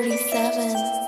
47.